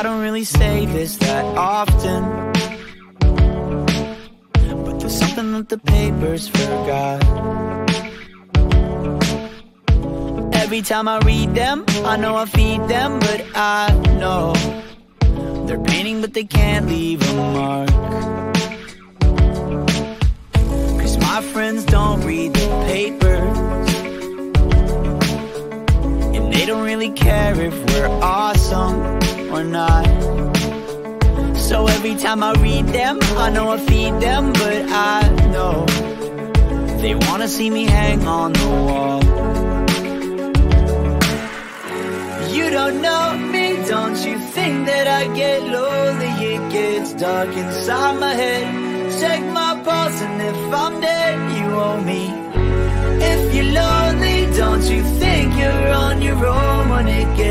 I don't really say this that often. But there's something that the papers forgot. Every time I read them, I know I feed them But I know They're painting but they can't leave a mark. Cause my friends don't read the papers. And they don't really care if we're awesome every time I read them, I know I feed them But I know They wanna see me hang on the wall. You don't know me, don't you think that I get lonely? It gets dark inside my head. Check my pulse and if I'm dead, you owe me. If you're lonely, don't you